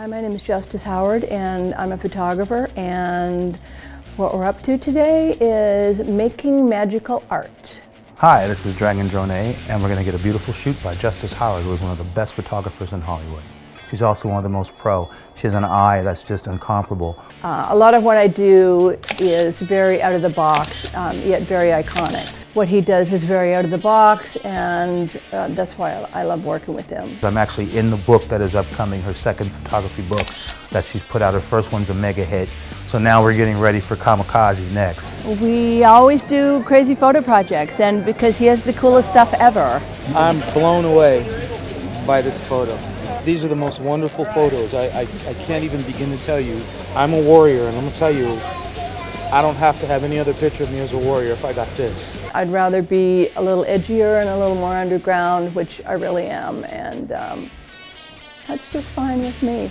Hi, my name is Justice Howard and I'm a photographer and what we're up to today is making magical art. Hi, this is Dragon Dronet and we're going to get a beautiful shoot by Justice Howard who is one of the best photographers in Hollywood. She's also one of the most pro. She has an eye that's just incomparable. Uh, a lot of what I do is very out of the box, um, yet very iconic. What he does is very out of the box, and uh, that's why I, I love working with him. I'm actually in the book that is upcoming, her second photography book that she's put out. Her first one's a mega hit. So now we're getting ready for Comikaze next. We always do crazy photo projects, and because he has the coolest stuff ever. I'm blown away by this photo. These are the most wonderful photos. I, I, I can't even begin to tell you. I'm a warrior, and I'm going to tell you, I don't have to have any other picture of me as a warrior if I got this. I'd rather be a little edgier and a little more underground, which I really am, and um, that's just fine with me.